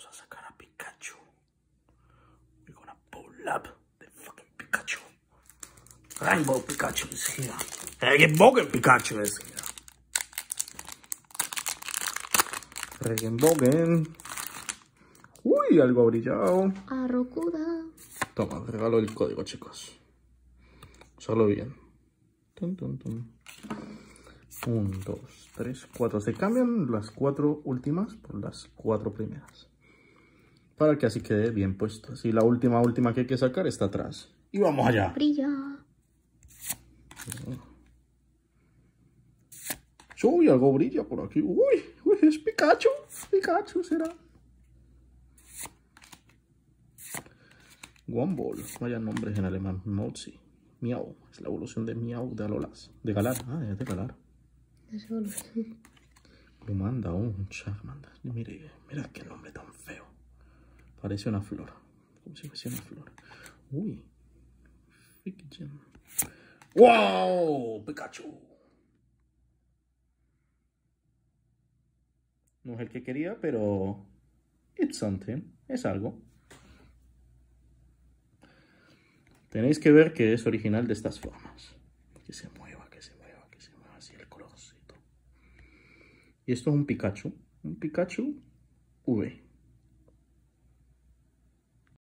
Vamos a sacar a Pikachu. We're gonna pull up the fucking Pikachu. Rainbow Pikachu is here. Regenbogen Pikachu is here. Regenbogen. Uy, algo ha brillado. Arrokuda. Toma, regalo el código, chicos. Usarlo bien. Tum, tum, tum. Un, dos, tres, cuatro. Se cambian las cuatro últimas por las cuatro primeras. Para que así quede bien puesto. Así la última, última que hay que sacar está atrás. Y vamos allá. Brilla. Uy, algo brilla por aquí. Uy, uy, es Pikachu. Pikachu será. Gumball. Vaya nombres en alemán. Motzi. Miau. Es la evolución de Miau de Alolas. De Galar. Ah, es de Galar. Lo sé. Glumanda. Un Charmander. Mire, mira qué nombre tan feo. Parece una flor. Como si fuese una flor. Uy. Fiction. ¡Wow! Pikachu. No es el que quería, pero... It's something. Es algo. Tenéis que ver que es original de estas formas. Que se mueva, que se mueva, que se mueva así el colorcito. Y esto es un Pikachu. Un Pikachu V.